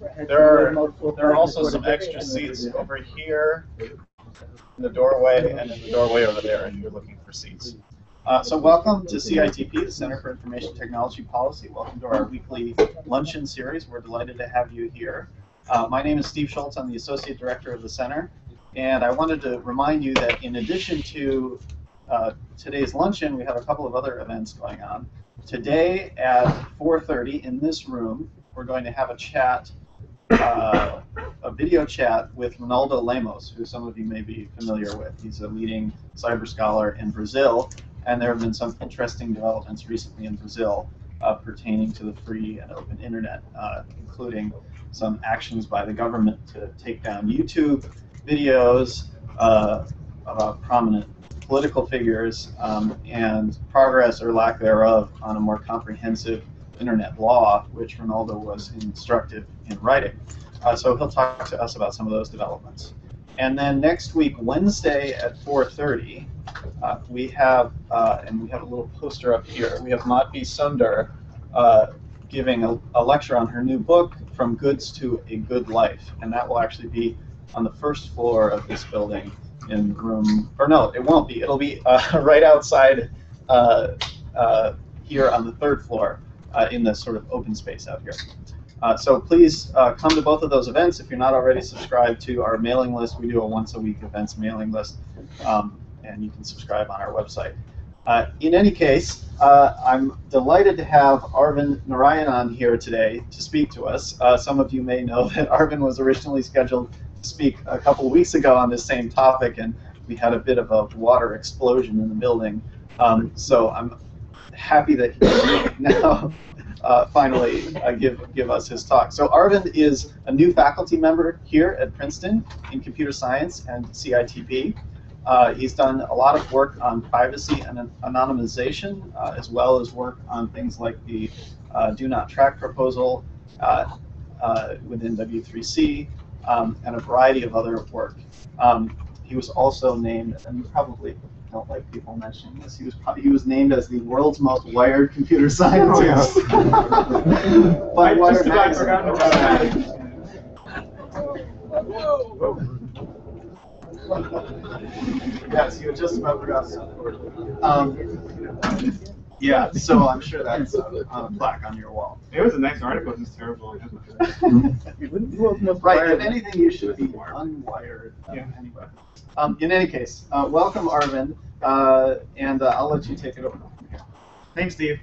There are, there are also some extra seats over here in the doorway and in the doorway over there if you're looking for seats. Uh, so welcome to CITP, the Center for Information Technology Policy. Welcome to our weekly luncheon series. We're delighted to have you here. Uh, my name is Steve Schultz. I'm the Associate Director of the Center. And I wanted to remind you that in addition to uh, today's luncheon, we have a couple of other events going on. Today at 4.30 in this room, we're going to have a chat, uh, a video chat with Ronaldo Lemos, who some of you may be familiar with. He's a leading cyber scholar in Brazil, and there have been some interesting developments recently in Brazil uh, pertaining to the free and open internet, uh, including some actions by the government to take down YouTube videos uh, about prominent political figures um, and progress or lack thereof on a more comprehensive internet law, which Ronaldo was instructive in writing. Uh, so he'll talk to us about some of those developments. And then next week, Wednesday at 4.30, uh, we have, uh, and we have a little poster up here, we have Madhavi Sunder uh, giving a, a lecture on her new book, From Goods to a Good Life. And that will actually be on the first floor of this building in room, or no, it won't be. It'll be uh, right outside uh, uh, here on the third floor uh, in this sort of open space out here. Uh, so please uh, come to both of those events. If you're not already subscribed to our mailing list, we do a once a week events mailing list, um, and you can subscribe on our website. in any case, I'm delighted to have Arvind Narayanan here today to speak to us. some of you may know that Arvind was originally scheduled to speak a couple weeks ago on this same topic, and we had a bit of a water explosion in the building. Um, so I'm happy that he now uh, finally uh, give give us his talk. So Arvind is a new faculty member here at Princeton in computer science and CITP. Uh, he's done a lot of work on privacy and anonymization, uh, as well as work on things like the uh, Do Not Track proposal uh, within W3C, um, and a variety of other work. Um, he was also named, and probably don't like people mentioning this, he was he was named as the world's most wired computer scientist. Oh, yeah. I just about forgotten about that. yes, you just about forgot. Um, yeah, so I'm sure that's on a plaque on your wall. It was a nice article, just terrible. right, if anything, you should be unwired. Uh, yeah. Anyway. Um, in any case, uh, welcome, Arvind, uh, and uh, I'll let you take it over. Thanks, Steve.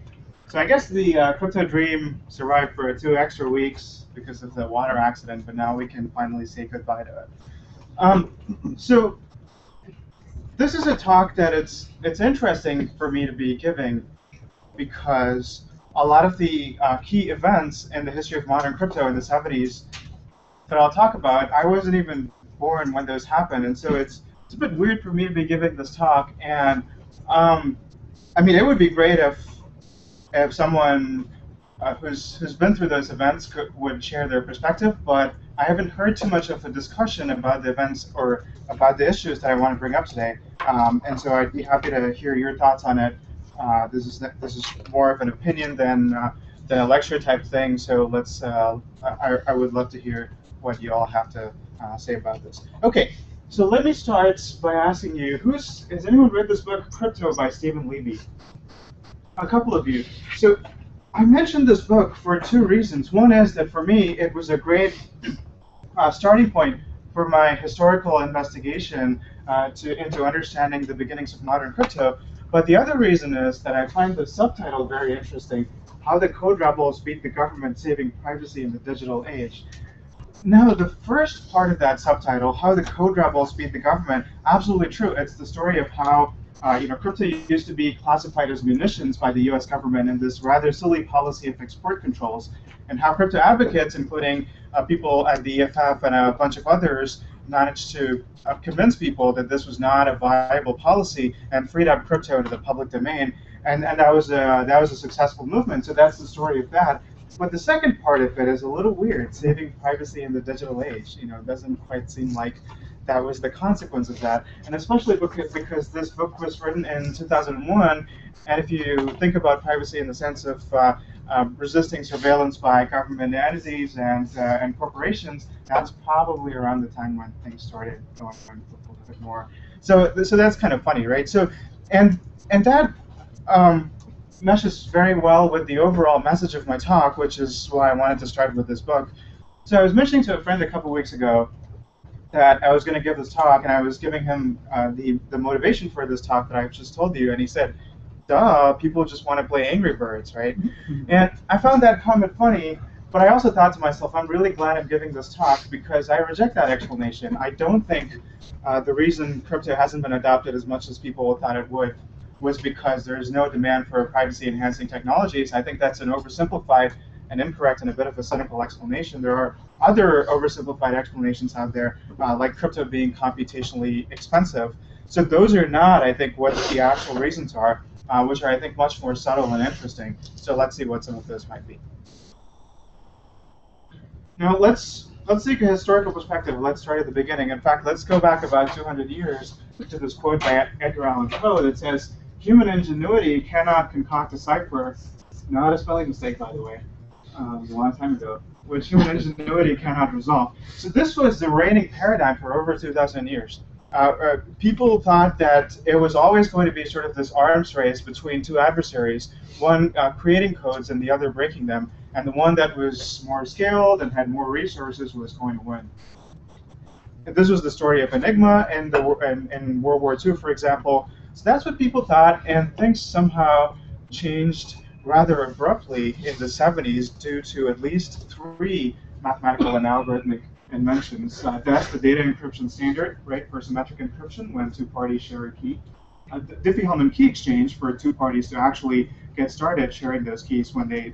So I guess the uh, crypto dream survived for two extra weeks because of the water accident, but now we can finally say goodbye to it. Um, so this is a talk that it's it's interesting for me to be giving because a lot of the uh, key events in the history of modern crypto in the 70s that I'll talk about, I wasn't even born when those happened, and so it's it's a bit weird for me to be giving this talk. And um, I mean, it would be great if if someone uh, who's who's been through those events could, would share their perspective, but I haven't heard too much of a discussion about the events or about the issues that I want to bring up today. Um, and so I'd be happy to hear your thoughts on it. Uh, this is this is more of an opinion than uh, than a lecture type thing. So let's. Uh, I, I would love to hear what you all have to uh, say about this. Okay, so let me start by asking you, who's has anyone read this book, Crypto by Steven Levy? A couple of you. So I mentioned this book for two reasons. One is that for me, it was a great uh, starting point for my historical investigation uh, to into understanding the beginnings of modern crypto. But the other reason is that I find the subtitle very interesting, How the Code Rebels Beat the Government Saving Privacy in the Digital Age. Now, the first part of that subtitle, How the Code Rebels Beat the Government, absolutely true. It's the story of how uh, you know, crypto used to be classified as munitions by the U.S. government in this rather silly policy of export controls, and how crypto advocates, including uh, people at the EFF and a bunch of others, managed to uh, convince people that this was not a viable policy and freed up crypto into the public domain. And, and that was a that was a successful movement. So that's the story of that. But the second part of it is a little weird, saving privacy in the digital age. You know, doesn't quite seem like that was the consequence of that. And especially because, because this book was written in 2001, and if you think about privacy in the sense of uh, uh, resisting surveillance by government entities and uh, and corporations, that's probably around the time when things started going a little bit more. So so that's kind of funny, right? So and and that um, meshes very well with the overall message of my talk, which is why I wanted to start with this book. So I was mentioning to a friend a couple weeks ago that I was going to give this talk, and I was giving him uh, the the motivation for this talk that I just told you, and he said, "Duh, people just want to play Angry Birds, right?" and I found that comment funny, but I also thought to myself, I'm really glad I'm giving this talk because I reject that explanation. I don't think uh, the reason crypto hasn't been adopted as much as people thought it would was because there's no demand for privacy-enhancing technologies. I think that's an oversimplified and incorrect and a bit of a cynical explanation. There are other oversimplified explanations out there, uh, like crypto being computationally expensive. So those are not, I think, what the actual reasons are, uh, which are, I think, much more subtle and interesting. So let's see what some of those might be. Now let's let's take a historical perspective. Let's start at the beginning. In fact, let's go back about 200 years to this quote by Edgar Allan Poe that says, "Human ingenuity cannot concoct a cipher." Not a spelling mistake, by the way um, a long time ago, which human ingenuity cannot resolve. So this was the reigning paradigm for over 2,000 years. Uh, uh, people thought that it was always going to be sort of this arms race between two adversaries, one uh, creating codes and the other breaking them, and the one that was more skilled and had more resources was going to win. And this was the story of Enigma in, the, in, in World War II, for example. So that's what people thought, and things somehow changed rather abruptly in the 70s due to at least three mathematical and algorithmic inventions. Uh, that's the data encryption standard, right, for symmetric encryption when two parties share a key. Uh, Diffie-Hellman key exchange for two parties to actually get started sharing those keys when they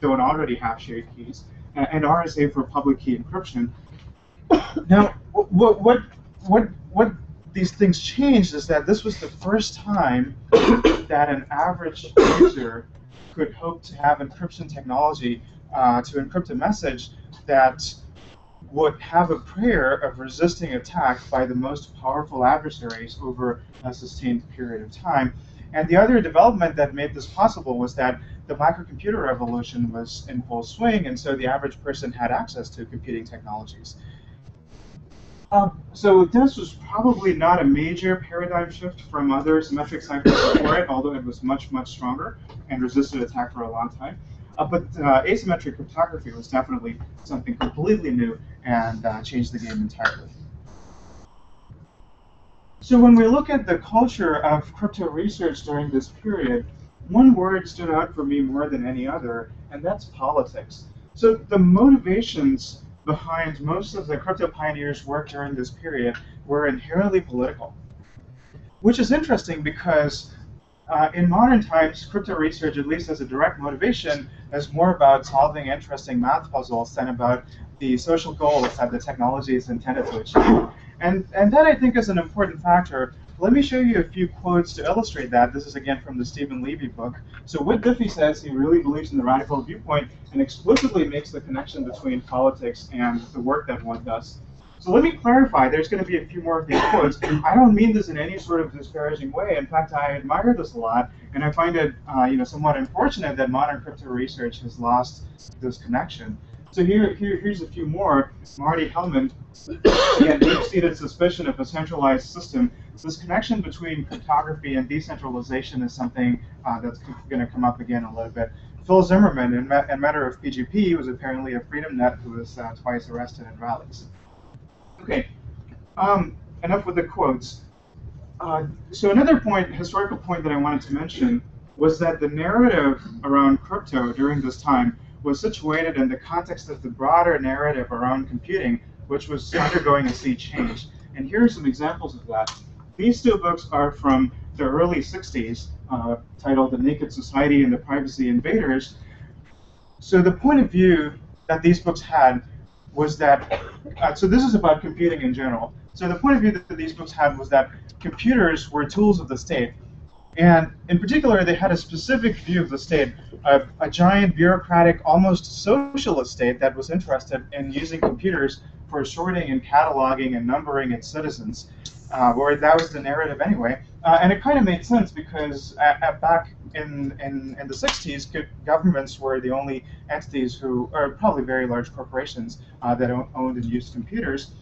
don't already have shared keys. Uh, and RSA for public key encryption. now, what, what, what, what these things changed is that this was the first time that an average user could hope to have encryption technology uh, to encrypt a message that would have a prayer of resisting attack by the most powerful adversaries over a sustained period of time. And the other development that made this possible was that the microcomputer revolution was in full swing, and so the average person had access to computing technologies. Um, so this was probably not a major paradigm shift from other symmetric ciphers before it, although it was much, much stronger and resisted attack for a long time. Uh, but uh, asymmetric cryptography was definitely something completely new and uh, changed the game entirely. So when we look at the culture of crypto research during this period, one word stood out for me more than any other, and that's politics. So the motivations behind most of the crypto pioneers' work during this period were inherently political. Which is interesting because uh, in modern times, crypto research, at least as a direct motivation, is more about solving interesting math puzzles than about the social goals that the technology is intended to achieve. And, and that, I think, is an important factor let me show you a few quotes to illustrate that. This is again from the Steven Levy book. So Whit Diffie says he really believes in the radical viewpoint and explicitly makes the connection between politics and the work that one does. So let me clarify, there's going to be a few more of these quotes. I don't mean this in any sort of disparaging way. In fact, I admire this a lot, and I find it uh, you know, somewhat unfortunate that modern crypto research has lost this connection. So here, here, here's a few more. Marty Hellman, again, deep-seated suspicion of a centralized system. So this connection between cryptography and decentralization is something uh, that's going to come up again a little bit. Phil Zimmermann, in, ma in matter of PGP, was apparently a Freedom Net who was uh, twice arrested in rallies. Okay, um, enough with the quotes. Uh, so another point, historical point that I wanted to mention was that the narrative around crypto during this time was situated in the context of the broader narrative around computing, which was undergoing a sea change. And here are some examples of that. These two books are from the early 60s, uh, titled The Naked Society and the Privacy Invaders. So the point of view that these books had was that, uh, so this is about computing in general. So the point of view that these books had was that computers were tools of the state, and in particular, they had a specific view of the state, a, a giant bureaucratic, almost socialist state that was interested in using computers for sorting and cataloging and numbering its citizens, uh, or that was the narrative anyway. Uh, and it kind of made sense because at, at back in, in, in the 60s, governments were the only entities who, or probably very large corporations, uh, that owned and used computers.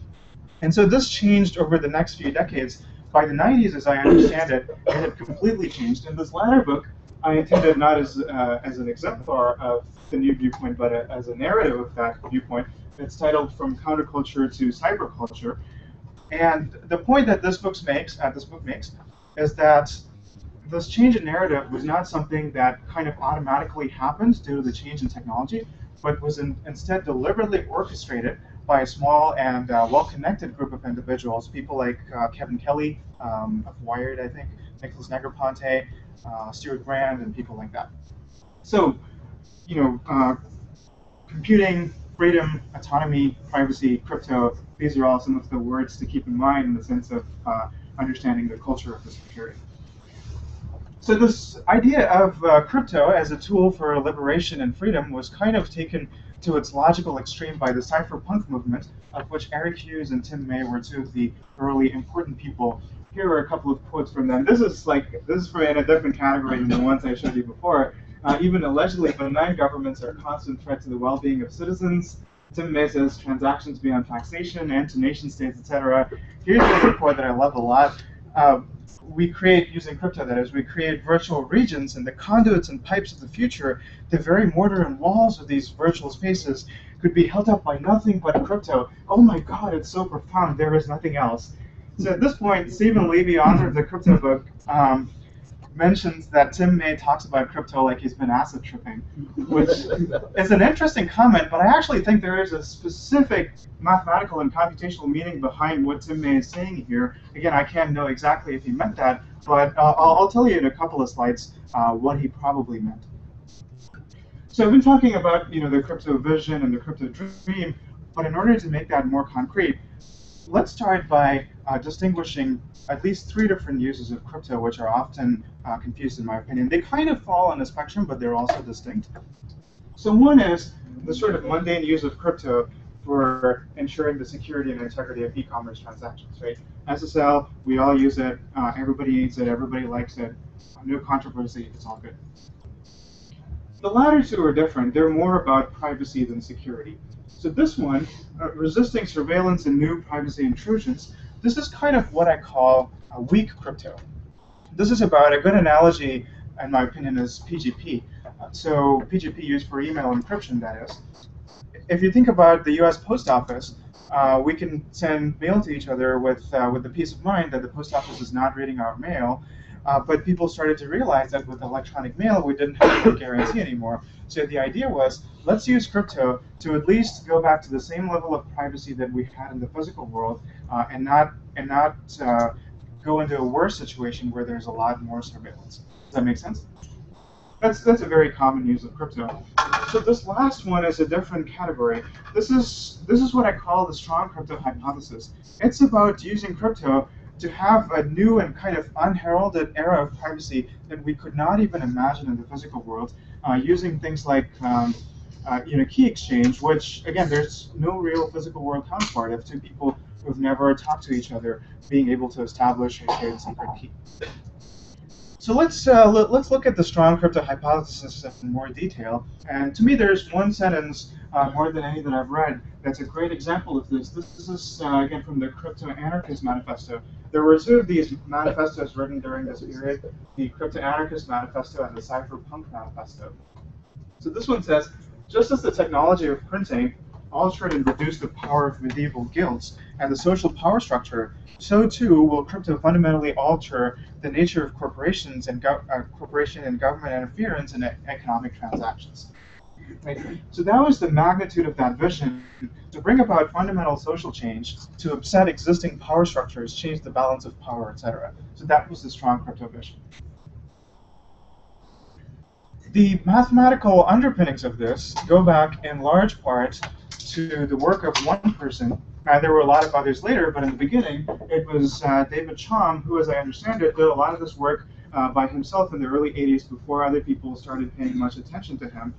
And so this changed over the next few decades. By the 90s, as I understand it, it had completely changed. In this latter book, I intended not as, uh, as an exemplar of the new viewpoint, but a, as a narrative of that viewpoint. It's titled From Counterculture to Cyberculture. And the point that this book makes, uh, this book makes, is that this change in narrative was not something that kind of automatically happened due to the change in technology, but was in, instead deliberately orchestrated by a small and uh, well-connected group of individuals, people like uh, Kevin Kelly um, of Wired, I think, Nicholas Negroponte, uh, Stewart Brand, and people like that. So, you know, uh, computing, freedom, autonomy, privacy, crypto, these are all some of the words to keep in mind in the sense of uh, understanding the culture of this period. So this idea of uh, crypto as a tool for liberation and freedom was kind of taken to its logical extreme by the cypherpunk movement, of which Eric Hughes and Tim May were two of the early important people. Here are a couple of quotes from them. This is like this is from in a different category than the ones I showed you before. Uh, even allegedly benign governments are a constant threat to the well-being of citizens. Tim May says transactions beyond taxation and to nation states, etc. Here's a report that I love a lot. Uh, we create, using crypto that is, we create virtual regions and the conduits and pipes of the future, the very mortar and walls of these virtual spaces could be held up by nothing but crypto. Oh my god, it's so profound, there is nothing else. So at this point, steven Levy, author of the crypto book, um, mentions that Tim May talks about crypto like he's been acid tripping, which is an interesting comment, but I actually think there is a specific mathematical and computational meaning behind what Tim May is saying here. Again, I can't know exactly if he meant that, but uh, I'll, I'll, tell you in a couple of slides uh, what he probably meant. So I've been talking about you know the crypto vision and the crypto dream, but in order to make that more concrete, let's start by uh, distinguishing at least three different uses of crypto, which are often uh, confused in my opinion. They kind of fall on the spectrum, but they're also distinct. So one is the sort of mundane use of crypto for ensuring the security and integrity of e-commerce transactions, right? SSL, we all use it, uh, everybody needs it, everybody likes it, no controversy, it's all good. The latter two are different. They're more about privacy than security. So this one, uh, resisting surveillance and new privacy intrusions, this is kind of what I call a weak crypto. This is about a good analogy, in my opinion, is PGP. So PGP used for email encryption, that is. If you think about the U.S. Post Office, uh, we can send mail to each other with uh, with the peace of mind that the post office is not reading our mail. Uh, but people started to realize that with electronic mail, we didn't have a guarantee anymore. So the idea was, let's use crypto to at least go back to the same level of privacy that we had in the physical world, uh, and not and not uh, go into a worse situation where there's a lot more surveillance. Does that make sense? That's that's a very common use of crypto. So this last one is a different category. This is this is what I call the strong crypto hypothesis. It's about using crypto to have a new and kind of unheralded era of privacy that we could not even imagine in the physical world, uh, using things like um, uh, you know, key exchange, which again, there's no real physical world counterpart of two people who've never talked to each other being able to establish a shared secret key. So let's uh, let's look at the strong crypto hypothesis in more detail. And to me, there's one sentence uh, more than any that I've read that's a great example of this. This, this is uh, again from the Crypto Anarchist Manifesto. There were two of these manifestos written during this period: the Crypto Anarchist Manifesto and the Cypherpunk Manifesto. So this one says, just as the technology of printing altered and reduced the power of medieval guilds and the social power structure, so too will crypto fundamentally alter the nature of corporations and uh, corporation and government interference in economic transactions. Right? So that was the magnitude of that vision to bring about fundamental social change, to upset existing power structures, change the balance of power, etc. So that was the strong crypto vision. The mathematical underpinnings of this go back in large part to the work of one person. Uh, there were a lot of others later, but in the beginning, it was uh, David Chaum, who, as I understand it, did a lot of this work uh, by himself in the early 80s before other people started paying much attention to him.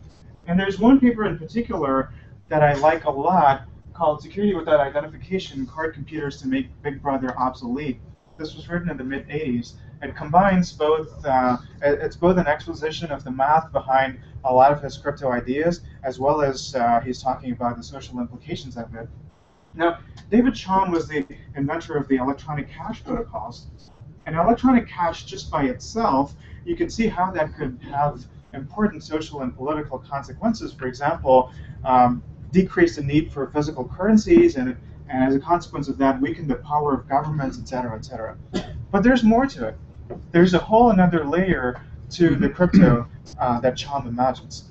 And there's one paper in particular that I like a lot called Security Without Identification, Card Computers to Make Big Brother Obsolete. This was written in the mid 80s. it combines both, uh, it's both an exposition of the math behind a lot of his crypto ideas, as well as uh, he's talking about the social implications of it. Now, David Chaum was the inventor of the electronic cash protocols. And electronic cash, just by itself, you can see how that could have important social and political consequences. For example, um, decrease the need for physical currencies, and, and as a consequence of that, weaken the power of governments, et cetera, et cetera. But there's more to it. There's a whole another layer to the crypto uh, that Chaum imagines.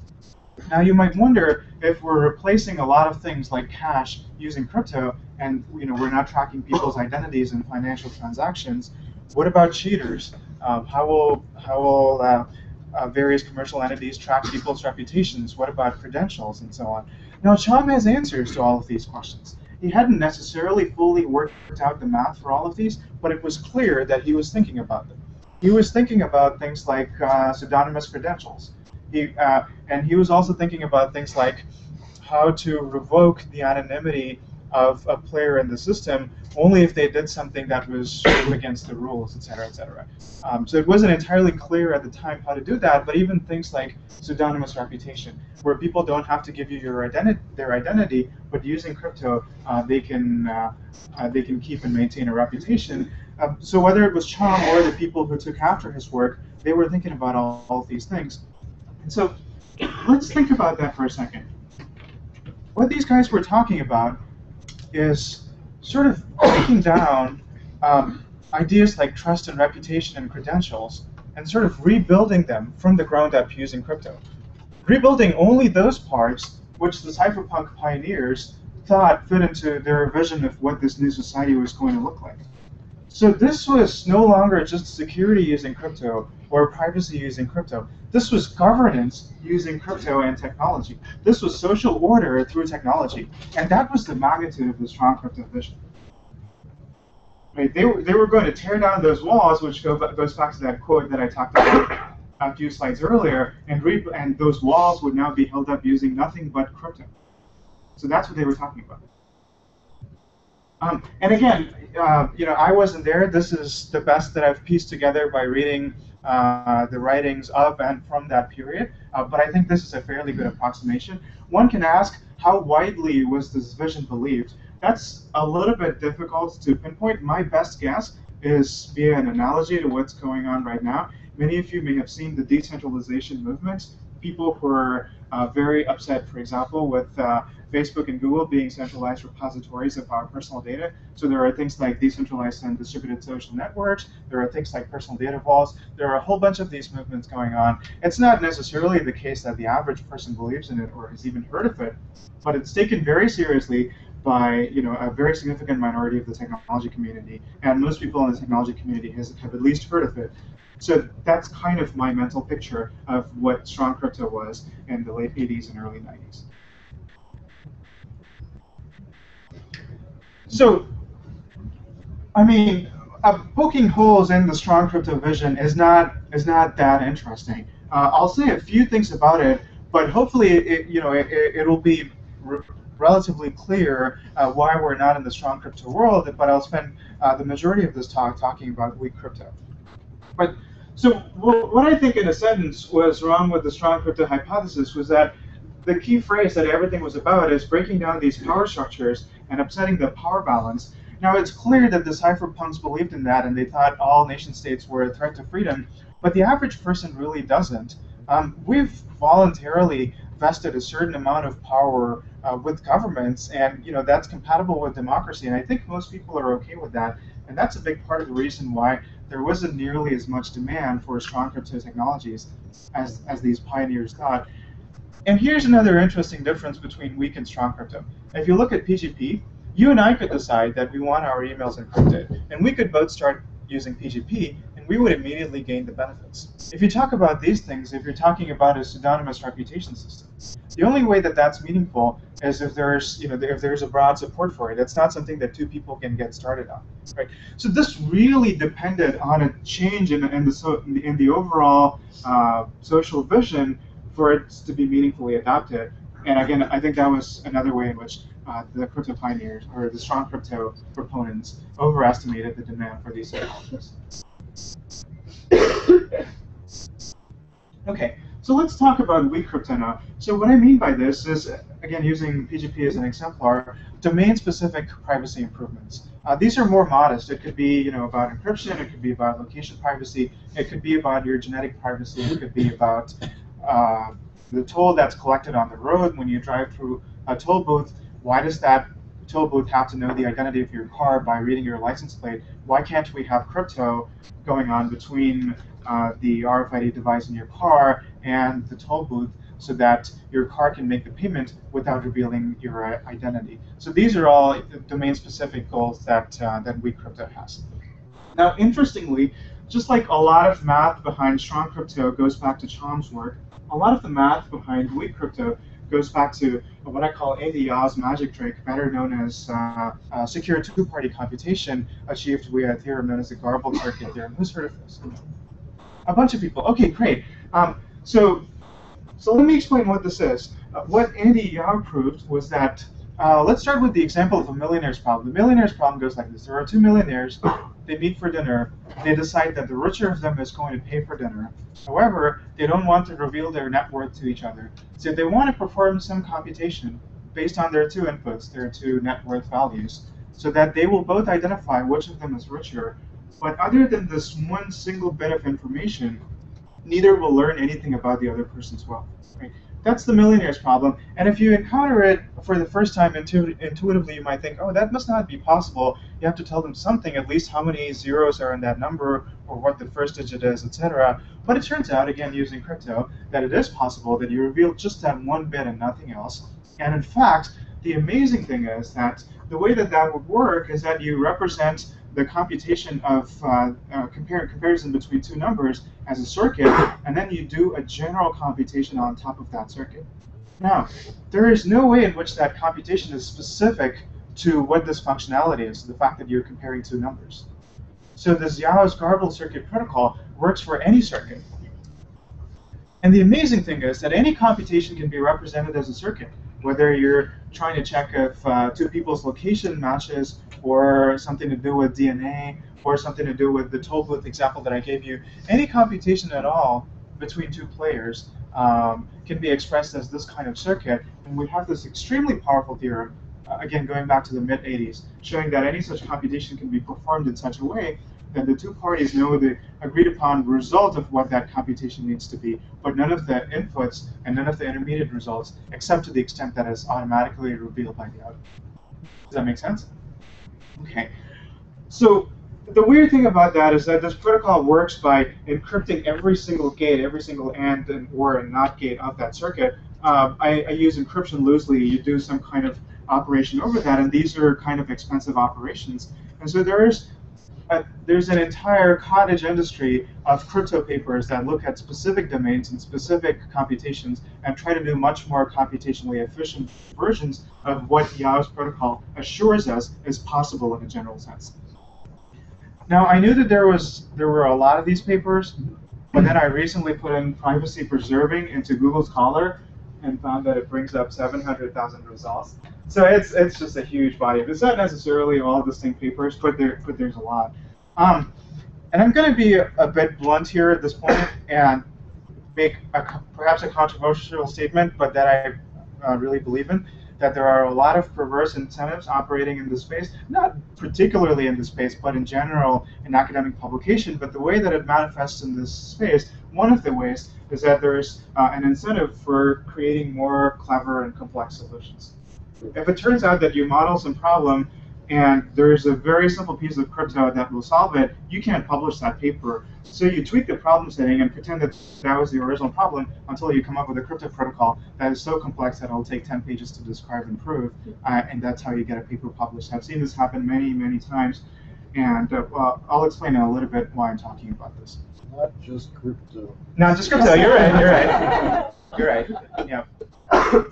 Now you might wonder if we're replacing a lot of things like cash using crypto, and you know we're not tracking people's identities and financial transactions. What about cheaters? Um, how will how will uh, uh, various commercial entities track people's reputations? What about credentials and so on? Now Chaum has answers to all of these questions. He hadn't necessarily fully worked out the math for all of these, but it was clear that he was thinking about them. He was thinking about things like uh, pseudonymous credentials. He, uh, and he was also thinking about things like how to revoke the anonymity of a player in the system only if they did something that was against the rules, et cetera, et cetera. Um, so it wasn't entirely clear at the time how to do that, but even things like pseudonymous reputation, where people don't have to give you your identi their identity, but using crypto, uh, they can uh, uh, they can keep and maintain a reputation. Um, so whether it was Chaum or the people who took after his work, they were thinking about all, all these things. And so let's think about that for a second. What these guys were talking about is sort of breaking down um, ideas like trust and reputation and credentials and sort of rebuilding them from the ground up using crypto. Rebuilding only those parts which the cypherpunk pioneers thought fit into their vision of what this new society was going to look like. So this was no longer just security using crypto or privacy using crypto. This was governance using crypto and technology. This was social order through technology. And that was the magnitude of the strong crypto vision. Right, they, were, they were going to tear down those walls, which go, goes back to that quote that I talked about a few slides earlier, and, re, and those walls would now be held up using nothing but crypto. So that's what they were talking about. Um, and again, uh, you know, I wasn't there. This is the best that I've pieced together by reading uh, the writings of and from that period. Uh, but I think this is a fairly good approximation. One can ask, how widely was this vision believed? That's a little bit difficult to pinpoint. My best guess is via an analogy to what's going on right now. Many of you may have seen the decentralization movement. People who are uh, very upset, for example, with uh, Facebook and Google being centralized repositories of our personal data. So there are things like decentralized and distributed social networks. There are things like personal data vaults. There are a whole bunch of these movements going on. It's not necessarily the case that the average person believes in it or has even heard of it, but it's taken very seriously by you know a very significant minority of the technology community, and most people in the technology community has, have at least heard of it. So that's kind of my mental picture of what strong crypto was in the late 80s and early 90s. So, I mean, uh, poking holes in the strong crypto vision is not is not that interesting. Uh, I'll say a few things about it, but hopefully, it, you know, it, will be re relatively clear uh, why we're not in the strong crypto world. But I'll spend uh, the majority of this talk talking about weak crypto. But so what I think, in a sentence, was wrong with the strong crypto hypothesis was that the key phrase that everything was about is breaking down these power structures and upsetting the power balance. Now, it's clear that the cypherpunks believed in that and they thought all nation states were a threat to freedom, but the average person really doesn't. Um, we've voluntarily vested a certain amount of power uh, with governments, and you know that's compatible with democracy, and I think most people are okay with that. And that's a big part of the reason why there wasn't nearly as much demand for strong crypto technologies as, as these pioneers thought. And here's another interesting difference between weak and strong crypto. If you look at PGP, you and I could decide that we want our emails encrypted, and we could both start using PGP, and we would immediately gain the benefits. If you talk about these things, if you're talking about a pseudonymous reputation system, the only way that that's meaningful is if there's, you know, if there's a broad support for it. It's not something that two people can get started on, right? So this really depended on a change in, in the in the overall uh, social vision for it to be meaningfully adopted. And again, I think that was another way in which uh, the crypto pioneers or the strong crypto proponents overestimated the demand for these technologies. Okay, so let's talk about weak crypto now. So what I mean by this is, again, using PGP as an exemplar, domain-specific privacy improvements. Uh, these are more modest. It could be, you know, about encryption. It could be about location privacy. It could be about your genetic privacy. It could be about uh, the toll that's collected on the road when you drive through a toll booth. Why does that toll booth have to know the identity of your car by reading your license plate? Why can't we have crypto going on between uh, the RFID device in your car and the toll booth so that your car can make the payment without revealing your uh, identity. So these are all domain-specific goals that uh, that Weak Crypto has. Now, interestingly, just like a lot of math behind strong crypto goes back to Chaum's work, a lot of the math behind weak crypto goes back to what I call Andy Yao's magic trick, better known as uh, uh, secure two-party computation, achieved via a theorem known as the garbled circuit theorem. Who's heard of this? A bunch of people. Okay, great. Um, so, so let me explain what this is. Uh, what Andy Yao proved was that, uh, let's start with the example of a millionaire's problem. The millionaire's problem goes like this. There are two millionaires. They meet for dinner. They decide that the richer of them is going to pay for dinner. However, they don't want to reveal their net worth to each other. So they want to perform some computation based on their two inputs, their two net worth values, so that they will both identify which of them is richer. But other than this one single bit of information, neither will learn anything about the other person's wealth. Right? That's the millionaire's problem. And if you encounter it for the first time intu intuitively, you might think, oh, that must not be possible. You have to tell them something, at least how many zeros are in that number, or what the first digit is, etc. But it turns out, again, using crypto, that it is possible that you reveal just that one bit and nothing else. And in fact, the amazing thing is that the way that that would work is that you represent the computation of uh, uh, compare, comparison between two numbers as a circuit, and then you do a general computation on top of that circuit. Now, there is no way in which that computation is specific to what this functionality is, the fact that you're comparing two numbers. So this Yao's garbled circuit protocol works for any circuit. And the amazing thing is that any computation can be represented as a circuit, whether you're trying to check if uh, two people's location matches or something to do with DNA, or something to do with the toll booth example that I gave you, any computation at all between two players um, can be expressed as this kind of circuit. And we have this extremely powerful theorem, uh, again going back to the mid 80s, showing that any such computation can be performed in such a way that the two parties know the agreed upon result of what that computation needs to be, but none of the inputs and none of the intermediate results, except to the extent that is automatically revealed by the output. Does that make sense? Okay. So the weird thing about that is that this protocol works by encrypting every single gate, every single AND and OR and NOT gate of that circuit. Uh, I, I, use encryption loosely. You do some kind of operation over that, and these are kind of expensive operations. And so there is there's an entire cottage industry of crypto papers that look at specific domains and specific computations and try to do much more computationally efficient versions of what the Yao's protocol assures us is possible in a general sense. Now, I knew that there was there were a lot of these papers, but then I recently put in privacy preserving into Google Scholar and found that it brings up 700,000 results. So it's it's just a huge body. It's not necessarily all distinct papers, but there but there's a lot. Um, and I'm going to be a, bit blunt here at this point and make a, perhaps a controversial statement, but that I uh, really believe in that there are a lot of perverse incentives operating in this space, not particularly in this space, but in general in academic publication. But the way that it manifests in this space, one of the ways is that there's uh, an incentive for creating more clever and complex solutions. If it turns out that you model some problem and there's a very simple piece of crypto that will solve it, you can't publish that paper. So you tweak the problem setting and pretend that that was the original problem until you come up with a crypto protocol that is so complex that it'll take 10 pages to describe and prove, uh, and that's how you get a paper published. I've seen this happen many, many times, and uh, I'll explain in a little bit why I'm talking about this. Not just crypto. Not just crypto, you're right, you're right. You're right, yeah.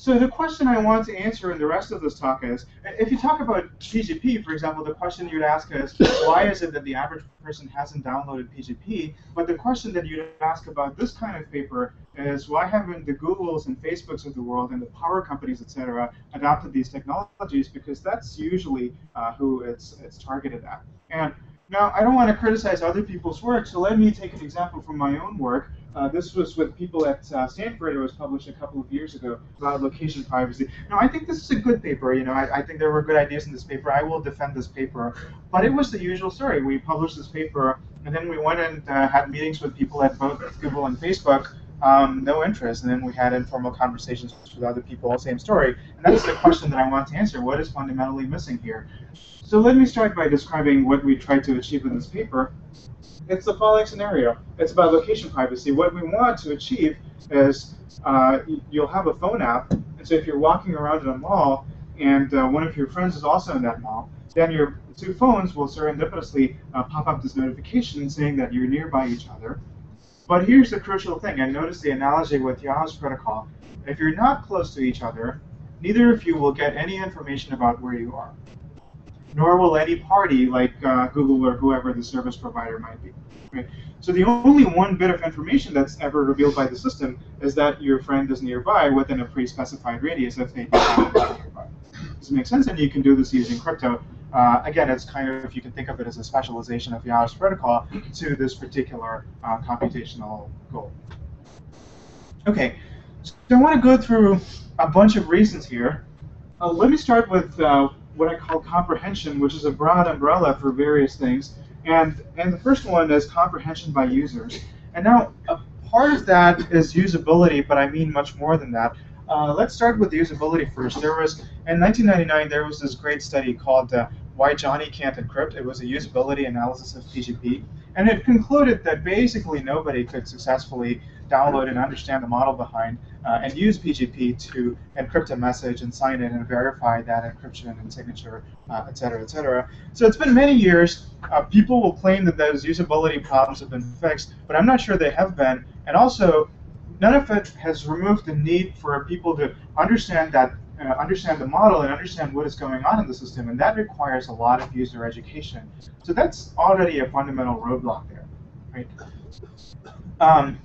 So the question I want to answer in the rest of this talk is, if you talk about PGP, for example, the question you'd ask is, why is it that the average person hasn't downloaded PGP? But the question that you'd ask about this kind of paper is, why haven't the Googles and Facebooks of the world and the power companies, et cetera, adopted these technologies? Because that's usually uh, who it's, it's targeted at. And Now, I don't want to criticize other people's work, so let me take an example from my own work. Uh, this was with people at uh, Stanford. It was published a couple of years ago about location privacy. Now, I think this is a good paper. You know, I, I think there were good ideas in this paper. I will defend this paper. But it was the usual story. We published this paper, and then we went and uh, had meetings with people at both Google and Facebook. Um, no interest, and then we had informal conversations with other people, same story. And that's the question that I want to answer. What is fundamentally missing here? So let me start by describing what we tried to achieve in this paper. It's the following scenario. It's about location privacy. What we want to achieve is uh, you'll have a phone app, and so if you're walking around in a mall and uh, one of your friends is also in that mall, then your two phones will serendipitously uh, pop up this notification saying that you're nearby each other. But here's the crucial thing, and notice the analogy with Yao's protocol. If you're not close to each other, neither of you will get any information about where you are nor will any party like uh, Google or whoever the service provider might be. Right? So the only one bit of information that's ever revealed by the system is that your friend is nearby within a pre-specified radius if they nearby. Does it make sense? And you can do this using crypto. Uh, again, it's kind of, if you can think of it as a specialization of Yao's protocol to this particular uh, computational goal. Okay, so I want to go through a bunch of reasons here. Uh, let me start with uh, what I call comprehension, which is a broad umbrella for various things. And, and the first one is comprehension by users. And now, a part of that is usability, but I mean much more than that. Uh, let's start with usability first. There was, in 1999, there was this great study called uh, Why Johnny Can't Encrypt. It was a usability analysis of PGP. And it concluded that basically nobody could successfully download and understand the model behind uh, and use PGP to encrypt a message and sign it and verify that encryption and signature, uh, et cetera, et cetera. So it's been many years. Uh, people will claim that those usability problems have been fixed, but I'm not sure they have been. And also, none of it has removed the need for people to understand that uh, understand the model and understand what is going on in the system, and that requires a lot of user education. So that's already a fundamental roadblock there, right? Um,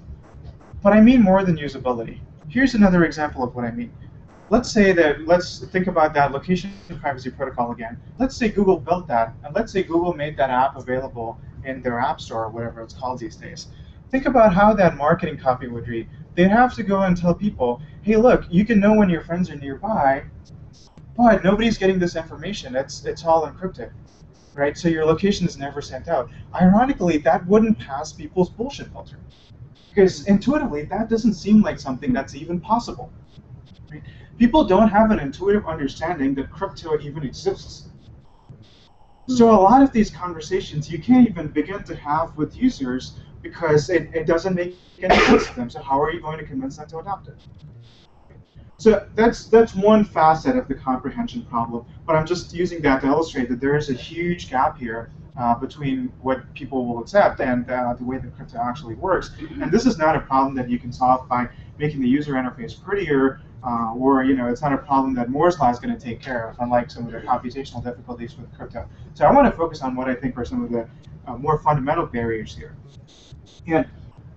but I mean more than usability. Here's another example of what I mean. Let's say that, let's think about that location privacy protocol again. Let's say Google built that, and let's say Google made that app available in their app store, or whatever it's called these days. Think about how that marketing copy would read. They'd have to go and tell people, hey, look, you can know when your friends are nearby, but nobody's getting this information. It's, it's all encrypted, right? So your location is never sent out. Ironically, that wouldn't pass people's bullshit filter. Because intuitively, that doesn't seem like something that's even possible. Right? People don't have an intuitive understanding that crypto even exists. So a lot of these conversations you can't even begin to have with users because it, it doesn't make any sense to them. So how are you going to convince them to adopt it? So that's that's one facet of the comprehension problem. But I'm just using that to illustrate that there is a huge gap here uh, between what people will accept and uh, the way that crypto actually works. And this is not a problem that you can solve by making the user interface prettier, uh, or you know, it's not a problem that Moore's law is going to take care of, unlike some of the computational difficulties with crypto. So I want to focus on what I think are some of the uh, more fundamental barriers here. And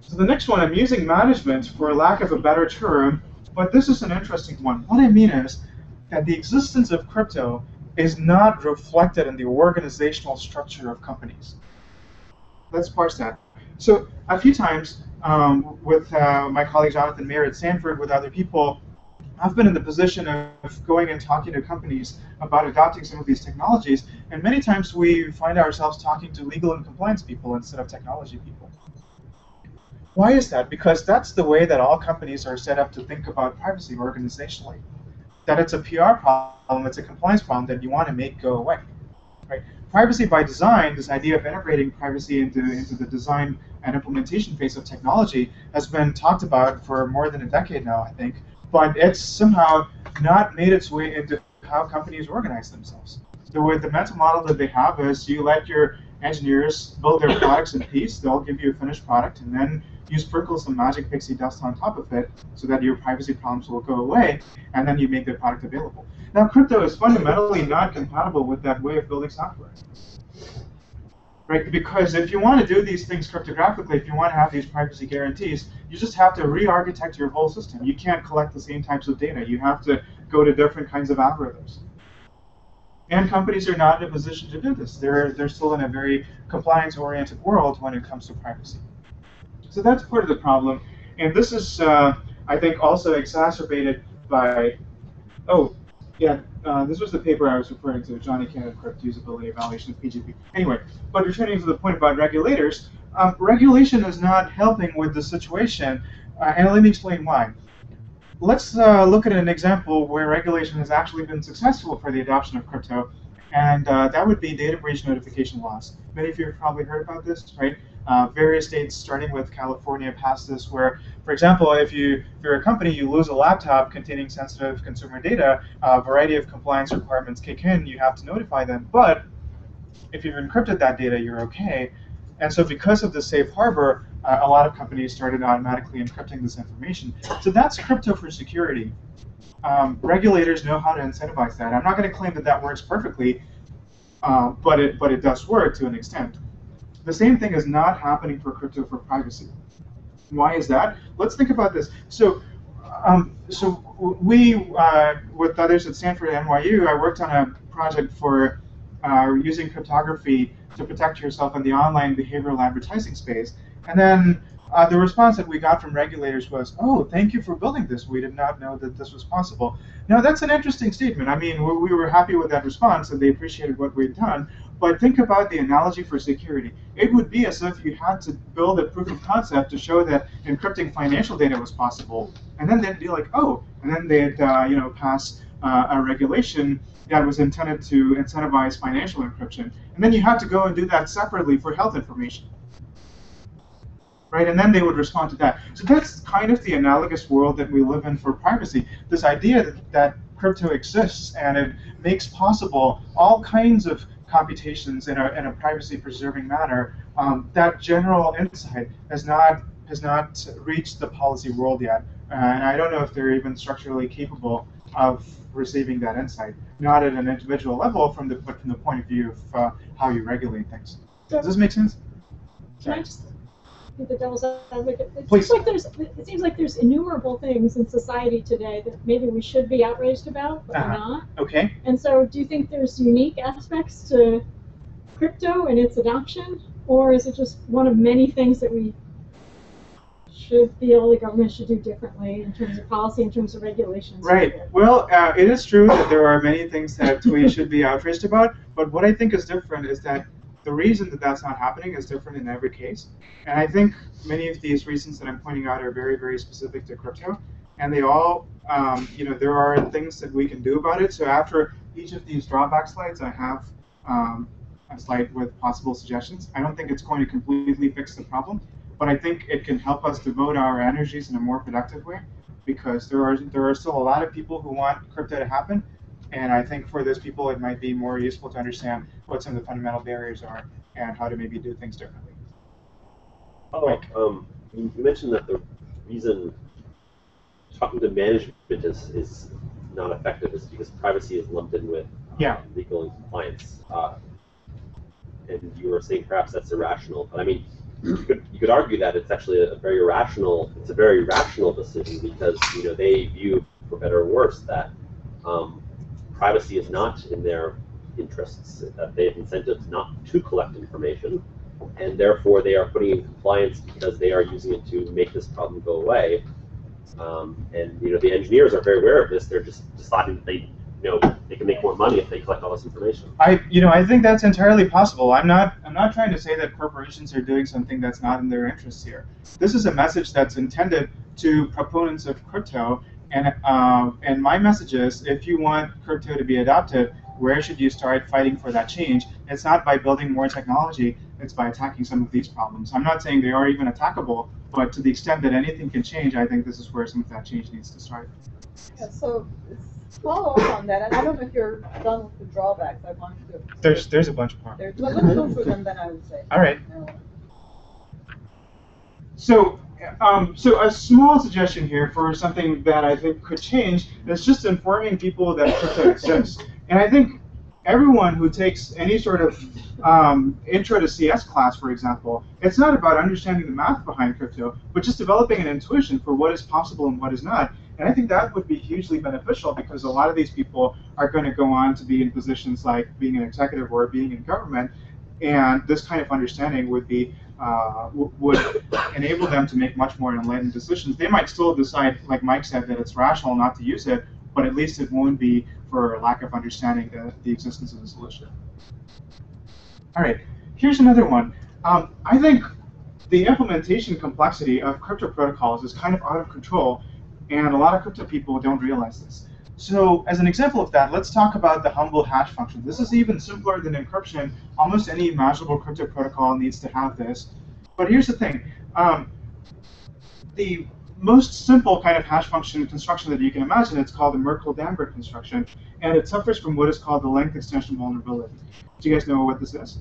so the next one, I'm using management for lack of a better term, but this is an interesting one. What I mean is that the existence of crypto is not reflected in the organizational structure of companies. Let's parse that. So a few times um, with uh, my colleague Jonathan Mayer at Stanford, with other people, I've been in the position of going and talking to companies about adopting some of these technologies, and many times we find ourselves talking to legal and compliance people instead of technology people. Why is that? Because that's the way that all companies are set up to think about privacy organizationally that it's a PR problem, it's a compliance problem that you want to make go away. Right? Privacy by design, this idea of integrating privacy into, into the design and implementation phase of technology, has been talked about for more than a decade now, I think. But it's somehow not made its way into how companies organize themselves. The way the mental model that they have is you let your engineers build their products in peace, they'll give you a finished product, and then you sprinkle some magic pixie dust on top of it so that your privacy problems will go away, and then you make the product available. Now, crypto is fundamentally not compatible with that way of building software. Right? Because if you want to do these things cryptographically, if you want to have these privacy guarantees, you just have to re-architect your whole system. You can't collect the same types of data. You have to go to different kinds of algorithms. And companies are not in a position to do this. They're, they're still in a very compliance-oriented world when it comes to privacy. So that's part of the problem. And this is, uh, I think, also exacerbated by, oh, yeah, uh, this was the paper I was referring to, Johnny Can't Encrypt Usability Evaluation of PGP. Anyway, but returning to the point about regulators, um, regulation is not helping with the situation, uh, and let me explain why. Let's uh, look at an example where regulation has actually been successful for the adoption of crypto, and uh, that would be data breach notification laws. Many of you have probably heard about this, right? Uh, various states, starting with California, passed this where, for example, if, you, if you're a company, you lose a laptop containing sensitive consumer data, a variety of compliance requirements kick in, you have to notify them. But if you've encrypted that data, you're okay. And so because of the safe harbor, uh, a lot of companies started automatically encrypting this information. So that's crypto for security. Um, regulators know how to incentivize that. I'm not going to claim that that works perfectly, uh, but it but it does work to an extent. The same thing is not happening for crypto for privacy. Why is that? Let's think about this. So, um, so we uh, with others at Stanford and NYU, I worked on a project for uh, using cryptography to protect yourself in the online behavioral advertising space. And then uh, the response that we got from regulators was, "Oh, thank you for building this. We did not know that this was possible." Now that's an interesting statement. I mean, we, we were happy with that response, and they appreciated what we'd done. But think about the analogy for security. It would be as if you had to build a proof of concept to show that encrypting financial data was possible, and then they'd be like, "Oh," and then they'd uh, you know pass uh, a regulation that was intended to incentivize financial encryption, and then you had to go and do that separately for health information right? And then they would respond to that. So that's kind of the analogous world that we live in for privacy. This idea that, that crypto exists and it makes possible all kinds of computations in a, in a privacy-preserving manner. Um, that general insight has not has not reached the policy world yet, uh, and I don't know if they're even structurally capable of receiving that insight. Not at an individual level, from the but from the point of view of uh, how you regulate things. Does this make sense? Just be the devil's advocate? It Please. seems like there's it seems like there's innumerable things in society today that maybe we should be outraged about, but Uh-huh. we're not. Okay. And so, do you think there's unique aspects to crypto and its adoption, or is it just one of many things that we should feel the government should do differently in terms of policy, in terms of regulations? Right. Well, uh, it is true that there are many things that we should be outraged about, but what I think is different is that the reason that that's not happening is different in every case. And I think many of these reasons that I'm pointing out are very, very specific to crypto. And they all, um, you know, there are things that we can do about it. So after each of these drawback slides, I have um, a slide with possible suggestions. I don't think it's going to completely fix the problem, but I think it can help us devote our energies in a more productive way because there are there are still a lot of people who want crypto to happen, and I think for those people it might be more useful to understand what some of the fundamental barriers are and how to maybe do things differently. Oh, um, you you mentioned that the reason talking to management is, is not effective is because privacy is lumped in with uh, Yeah. legal and compliance. Uh, and you were saying perhaps that's irrational, but I mean, you could, you could argue that it's actually a very rational, it's a very rational decision because you know they view, for better or worse, that um, privacy is not in their interests. That they have incentives not to collect information, and therefore they are putting in compliance because they are using it to make this problem go away. Um, and you know the engineers are very aware of this. They're just deciding that they, you know, they can make more money if they collect all this information. I, you know, I think that's entirely possible. I'm not, I'm not trying to say that corporations are doing something that's not in their interests here. This is a message that's intended to proponents of crypto, and uh, and my message is, if you want crypto to be adopted, where should you start fighting for that change? It's not by building more technology. It's by attacking some of these problems. I'm not saying they are even attackable, but to the extent that anything can change, I think this is where some of that change needs to start. Yeah, so follow up on that, and I don't know if you're done with the drawbacks. I want to. There's there's a bunch more. There, well, let's go through them, then I would say. All right. So, um, so a small suggestion here for something that I think could change is just informing people that crypto exists. And I think everyone who takes any sort of um, intro to CS class, for example, it's not about understanding the math behind crypto, but just developing an intuition for what is possible and what is not. And I think that would be hugely beneficial because a lot of these people are going to go on to be in positions like being an executive or being in government, and this kind of understanding would be uh, would enable them to make much more enlightened decisions. They might still decide, like Mike said, that it's rational not to use it, but at least it won't be for lack of understanding the, the existence of the solution. All right, here's another one. Um, I think the implementation complexity of crypto protocols is kind of out of control, and a lot of crypto people don't realize this. So as an example of that, let's talk about the humble hash function. This is even simpler than encryption. Almost any imaginable crypto protocol needs to have this. But here's the thing. Um, the most simple kind of hash function construction that you can imagine, it's called the Merkle-Damgård construction, and it suffers from what is called the length extension vulnerability. Do you guys know what this is?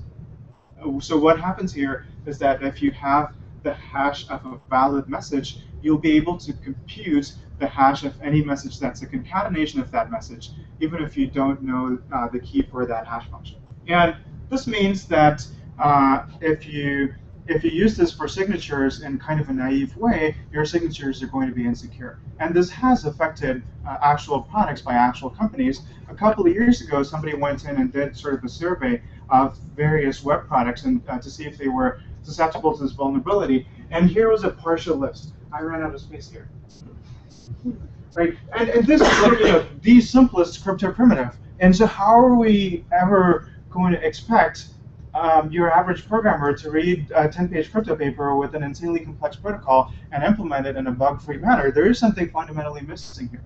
So what happens here is that if you have the hash of a valid message, you'll be able to compute the hash of any message that's a concatenation of that message, even if you don't know uh, the key for that hash function. And this means that uh, if you if you use this for signatures in kind of a naive way, your signatures are going to be insecure. And this has affected uh, actual products by actual companies. A couple of years ago, somebody went in and did sort of a survey of various web products and uh, to see if they were susceptible to this vulnerability. And here was a partial list. I ran out of space here. Right, and, and this is you know the simplest crypto primitive. And so how are we ever going to expect um, your average programmer to read a 10-page crypto paper with an insanely complex protocol and implement it in a bug-free manner? There is something fundamentally missing here.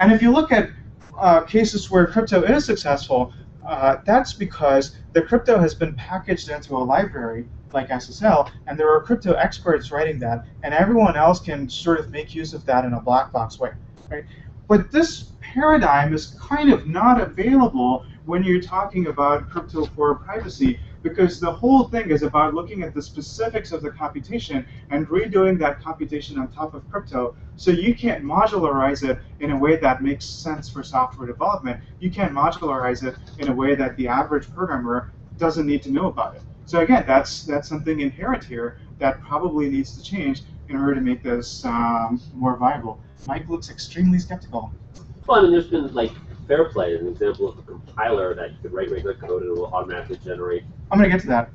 And if you look at uh, cases where crypto is successful, uh, that's because the crypto has been packaged into a library like SSL, and there are crypto experts writing that, and everyone else can sort of make use of that in a black box way. Right? But this paradigm is kind of not available when you're talking about crypto for privacy, because the whole thing is about looking at the specifics of the computation and redoing that computation on top of crypto. So you can't modularize it in a way that makes sense for software development. You can't modularize it in a way that the average programmer doesn't need to know about it. So again, that's that's something inherent here that probably needs to change in order to make this um, more viable. Mike looks extremely skeptical. Well, I mean, there's been like Fairplay, an example of a compiler that you could write regular code and it will automatically generate. I'm gonna get to that.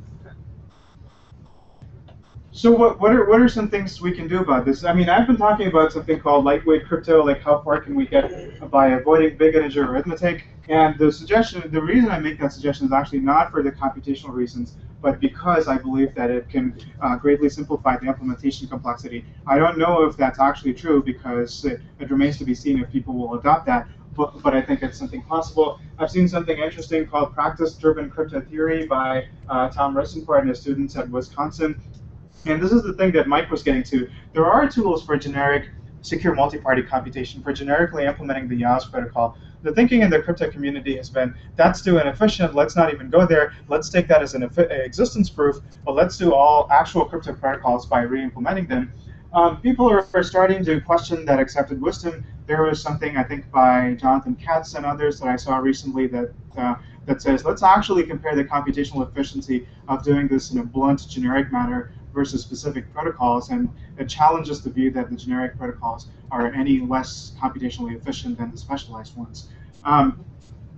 So what, what are what are some things we can do about this? I mean, I've been talking about something called lightweight crypto, like how far can we get by avoiding big integer arithmetic. And the suggestion, the reason I make that suggestion is actually not for the computational reasons, but because I believe that it can uh, greatly simplify the implementation complexity. I don't know if that's actually true because it, it remains to be seen if people will adopt that. But, but I think it's something possible. I've seen something interesting called practice-driven crypto theory by uh, Tom Ristenpart and his students at Wisconsin. And this is the thing that Mike was getting to. There are tools for generic secure multi-party computation, for generically implementing the Yao's protocol. The thinking in the crypto community has been, that's too inefficient, let's not even go there, let's take that as an existence proof, but let's do all actual crypto protocols by re-implementing them. Um, people are, are, starting to question that accepted wisdom. There was something, I think, by Jonathan Katz and others that I saw recently that uh, that says, let's actually compare the computational efficiency of doing this in a blunt, generic manner versus specific protocols, and it challenges the view that the generic protocols are any less computationally efficient than the specialized ones. Um,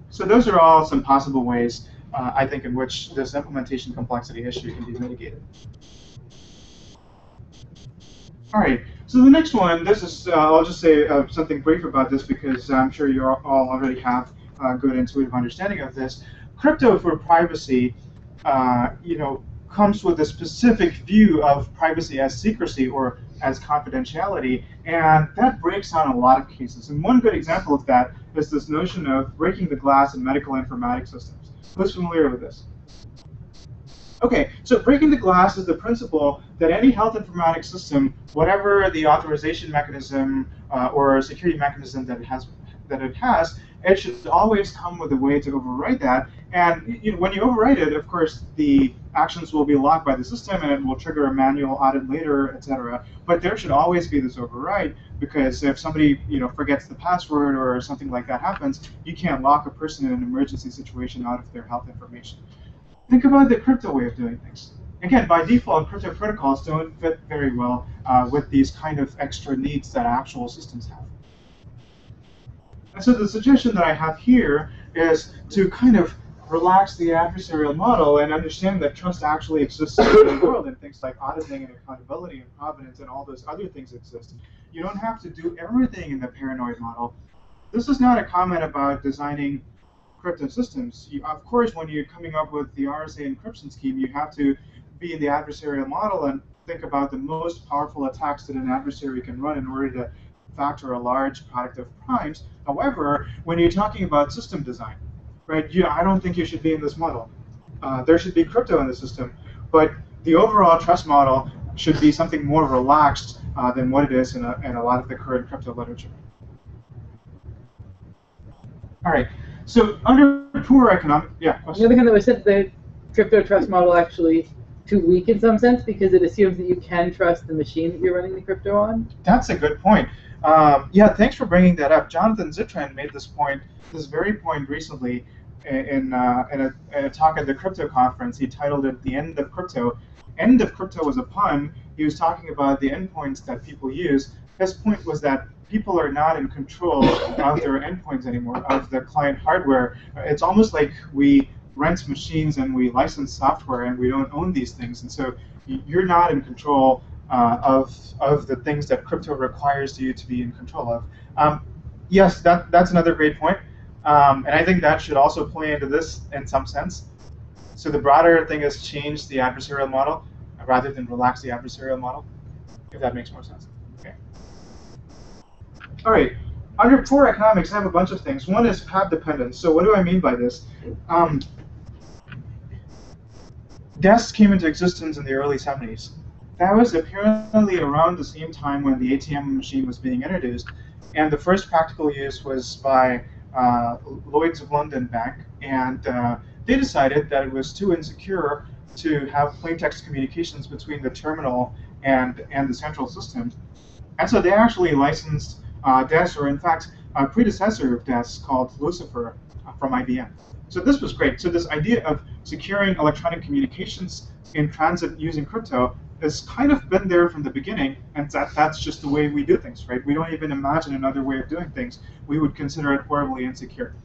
so those are all some possible ways, uh, I think, in which this implementation complexity issue can be mitigated. All right, so the next one, this is, uh, I'll just say uh, something brief about this because I'm sure you all already have a good intuitive understanding of this. Crypto for privacy, uh, you know, comes with a specific view of privacy as secrecy or as confidentiality, and that breaks down a lot of cases. And one good example of that is this notion of breaking the glass in medical informatics systems. Who's familiar with this? Okay, so breaking the glass is the principle that any health informatics system, whatever the authorization mechanism uh, or security mechanism that it has, that it has, it should always come with a way to override that. And you know, when you override it, of course, the actions will be locked by the system, and it will trigger a manual audit later, etc. But there should always be this override because if somebody you know forgets the password or something like that happens, you can't lock a person in an emergency situation out of their health information. Think about the crypto way of doing things. again, by default, crypto protocols don't fit very well uh, with these kind of extra needs that actual systems have. And so the suggestion that I have here is to kind of relax the adversarial model and understand that trust actually exists in the world and things like auditing and accountability and provenance and all those other things exist. You don't have to do everything in the paranoid model. This is not a comment about designing systems. You, of course, when you're coming up with the RSA encryption scheme, you have to be in the adversarial model and think about the most powerful attacks that an adversary can run in order to factor a large product of primes. However, when you're talking about system design, right, you, I don't think you should be in this model. Uh, there should be crypto in the system, but the overall trust model should be something more relaxed uh, than what it is in a, in a lot of the current crypto literature. All right, so under poor economic, yeah, The question? other hand, though, is said the crypto trust model actually too weak in some sense because it assumes that you can trust the machine that you're running the crypto on. That's a good point. Um, yeah, thanks for bringing that up. Jonathan Zittrain made this point, this very point recently in, in, uh, in, a, in a talk at the crypto conference. He titled it "The End of Crypto." End of crypto was a pun. He was talking about the endpoints that people use. His point was that people are not in control of their endpoints anymore, of the client hardware. It's almost like we rent machines and we license software and we don't own these things. And so you're not in control uh, of, of the things that crypto requires you to be in control of. Um, yes, that, that's another great point. Um, and I think that should also play into this in some sense. So the broader thing is change the adversarial model rather than relax the adversarial model, if that makes more sense. All right. Under poor economics, I have a bunch of things. One is path dependence. So what do I mean by this? Um, DES came into existence in the early 70s. That was apparently around the same time when the ATM machine was being introduced, and the first practical use was by uh, Lloyd's of London Bank, and uh, they decided that it was too insecure to have plain text communications between the terminal and, and the central system. And so they actually licensed uh, DES, or in fact, a predecessor of DES called Lucifer uh, from IBM. So this was great. So this idea of securing electronic communications in transit using crypto has kind of been there from the beginning, and that, that's just the way we do things, right? We don't even imagine another way of doing things. We would consider it horribly insecure.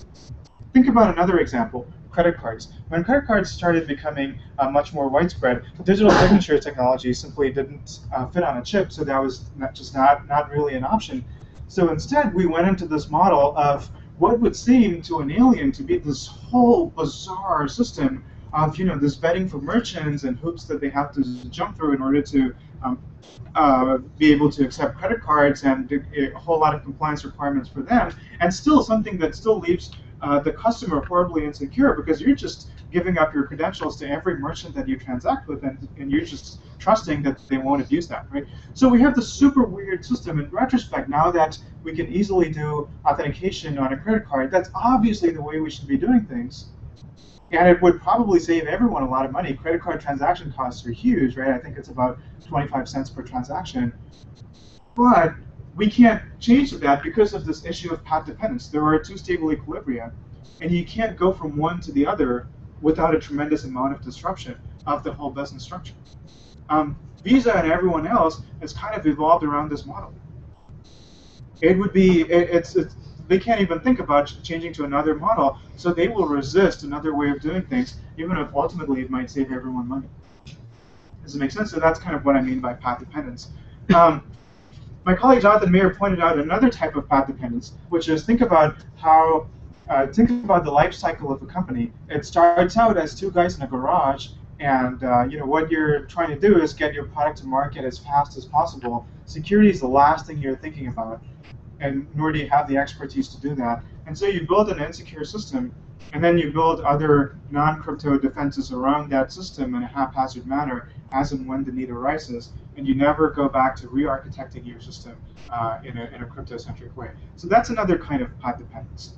Think about another example, credit cards. When credit cards started becoming uh, much more widespread, digital signature technology simply didn't uh, fit on a chip, so that was not, just not, not really an option. So instead, we went into this model of what would seem to an alien to be this whole bizarre system of you know this vetting for merchants and hoops that they have to jump through in order to um, uh, be able to accept credit cards and a whole lot of compliance requirements for them, and still something that still leaves uh, the customer horribly insecure because you're just giving up your credentials to every merchant that you transact with, and, and you're just trusting that they won't abuse that, right? So we have this super weird system. In retrospect, now that we can easily do authentication on a credit card, that's obviously the way we should be doing things. And it would probably save everyone a lot of money. Credit card transaction costs are huge, right? I think it's about 25 cents per transaction. But we can't change that because of this issue of path dependence. There are two stable equilibria, and you can't go from one to the other without a tremendous amount of disruption of the whole business structure. Um, Visa and everyone else has kind of evolved around this model. It would be, it, it's, it's, they can't even think about changing to another model, so they will resist another way of doing things, even if ultimately it might save everyone money. Does it make sense? So that's kind of what I mean by path dependence. Um, my colleague Jonathan Mayer pointed out another type of path dependence, which is think about how, uh, think about the life cycle of a company. It starts out as two guys in a garage, and uh, you know what you're trying to do is get your product to market as fast as possible. Security is the last thing you're thinking about, and nor do you have the expertise to do that. And so you build an insecure system, and then you build other non-crypto defenses around that system in a haphazard manner as and when the need arises, and you never go back to re-architecting your system uh, in a, in a crypto-centric way. So that's another kind of path dependence.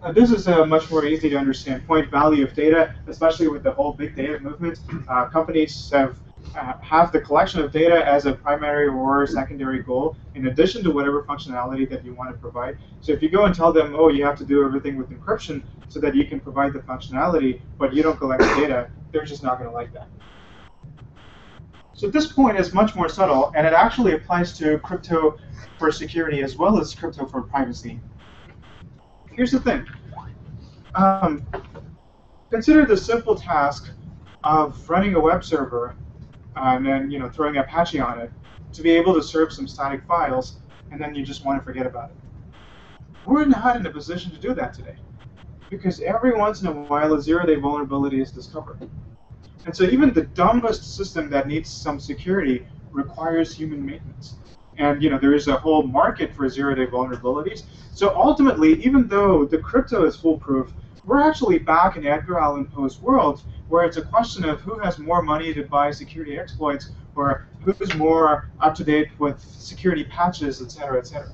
Uh, this is a much more easy to understand point value of data, especially with the whole big data movement. Uh, companies have uh, have the collection of data as a primary or secondary goal, in addition to whatever functionality that you want to provide. So if you go and tell them, oh, you have to do everything with encryption so that you can provide the functionality, but you don't collect the data, they're just not going to like that. So this point is much more subtle, and it actually applies to crypto for security as well as crypto for privacy. Here's the thing. Um, consider the simple task of running a web server and then you know throwing Apache on it to be able to serve some static files, and then you just want to forget about it. We're not in a position to do that today, because every once in a while a zero-day vulnerability is discovered. And so even the dumbest system that needs some security requires human maintenance. And you know there is a whole market for zero-day vulnerabilities. So ultimately, even though the crypto is foolproof, we're actually back in Edgar Allan Poe's world where it's a question of who has more money to buy security exploits or who's more up to date with security patches, et cetera, et cetera.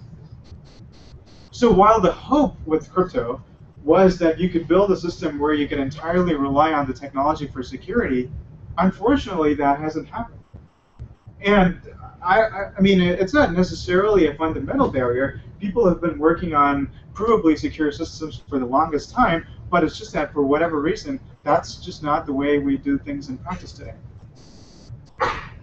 So while the hope with crypto was that you could build a system where you could entirely rely on the technology for security, unfortunately that hasn't happened. And I, I, mean, it's not necessarily a fundamental barrier. People have been working on provably secure systems for the longest time, but it's just that for whatever reason, that's just not the way we do things in practice today.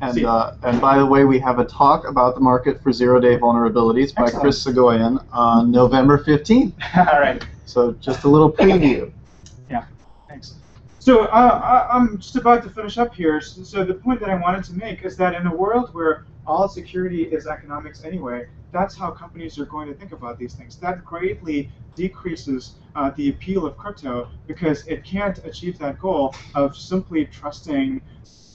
And, uh, and by the way, we have a talk about the market for zero-day vulnerabilities by Excellent. Chris Soghoian on November 15th. All right. So just a little preview. So uh, I, I'm just about to finish up here. So, the point that I wanted to make is that in a world where all security is economics anyway, that's how companies are going to think about these things. That greatly decreases uh, the appeal of crypto because it can't achieve that goal of simply trusting